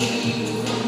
you.